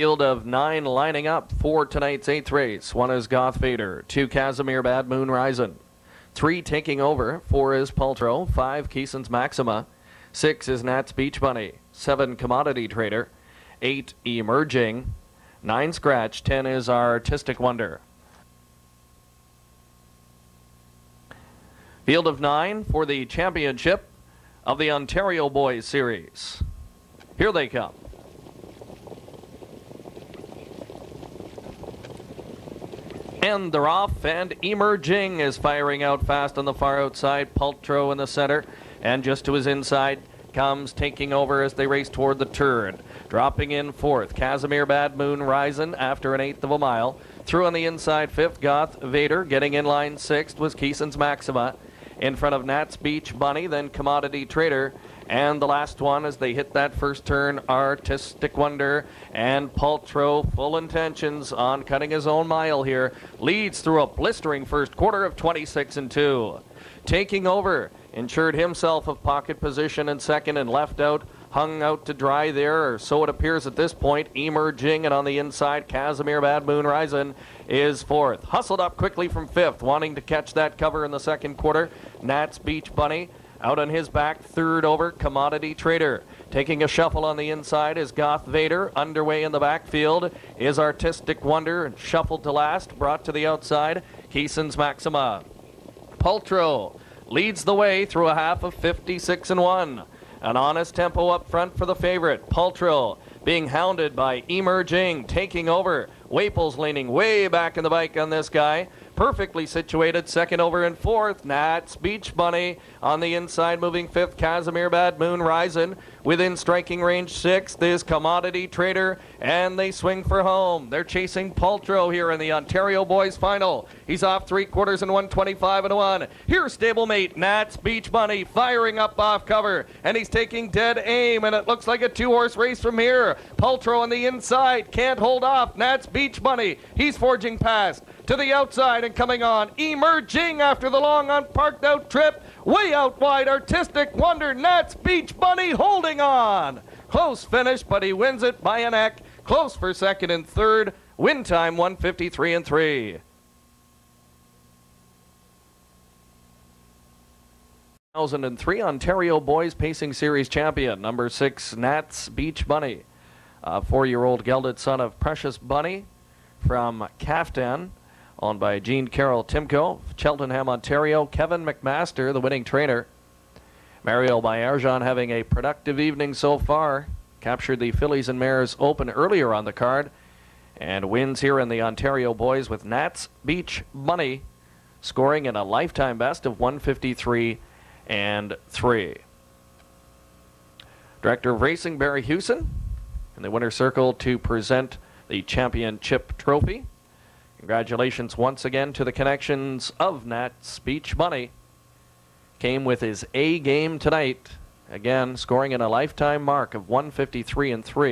Field of nine lining up for tonight's eighth race. One is Goth Vader, two Casimir Bad Moon Rising, three taking over, four is Paltrow, five Keeson's Maxima, six is Nat's Beach Bunny, seven Commodity Trader, eight Emerging, nine Scratch, ten is our Artistic Wonder. Field of nine for the championship of the Ontario Boys Series. Here they come. And they're off, and Emerging is firing out fast on the far outside. Paltrow in the center, and just to his inside comes taking over as they race toward the turn. Dropping in fourth, Casimir Bad Moon Rising after an eighth of a mile. Through on the inside fifth, Goth Vader. Getting in line sixth was Keeson's Maxima. In front of Nat's Beach Bunny, then Commodity Trader. And the last one as they hit that first turn, Artistic Wonder and Paltrow, full intentions on cutting his own mile here, leads through a blistering first quarter of 26 and 2. Taking over, ensured himself of pocket position in second and left out hung out to dry there, or so it appears at this point. Emerging and on the inside, Casimir Bad Moon Rising is fourth. Hustled up quickly from fifth, wanting to catch that cover in the second quarter. Nat's Beach Bunny out on his back, third over, Commodity Trader. Taking a shuffle on the inside is Goth Vader. Underway in the backfield is Artistic Wonder. Shuffled to last, brought to the outside, Keeson's Maxima. Paltrow leads the way through a half of 56 and 1. An honest tempo up front for the favorite, Paltrow, being hounded by Emerging, taking over. Waples leaning way back in the bike on this guy perfectly situated. Second over and fourth, Nats Beach Bunny on the inside, moving fifth. Casimir Bad Moon Rising within striking range. Sixth is Commodity Trader, and they swing for home. They're chasing Paltrow here in the Ontario Boys Final. He's off three quarters and 125 and one. Here's stablemate Nats Beach Bunny firing up off cover, and he's taking dead aim, and it looks like a two-horse race from here. Paltrow on the inside can't hold off. Nats Beach Bunny. He's forging past to the outside and coming on. Emerging after the long unparked out trip. Way out wide, artistic wonder. Nats Beach Bunny holding on. Close finish, but he wins it by a neck. Close for second and third. Win time 153 and 3. Thousand and three Ontario Boys Pacing Series champion, number six, Nats Beach Bunny. A four year old gelded son of Precious Bunny from Caftan owned by Gene Carroll Timko, Cheltenham, Ontario. Kevin McMaster, the winning trainer. Mario Baillargeon having a productive evening so far. Captured the Fillies and Mares Open earlier on the card and wins here in the Ontario Boys with Nats Beach Bunny scoring in a lifetime best of 153 and 3. Director of Racing Barry Hewson in the winner's circle to present the championship trophy. Congratulations once again to the connections of Nat's Beach Bunny. Came with his A game tonight. Again, scoring in a lifetime mark of 153 and 3.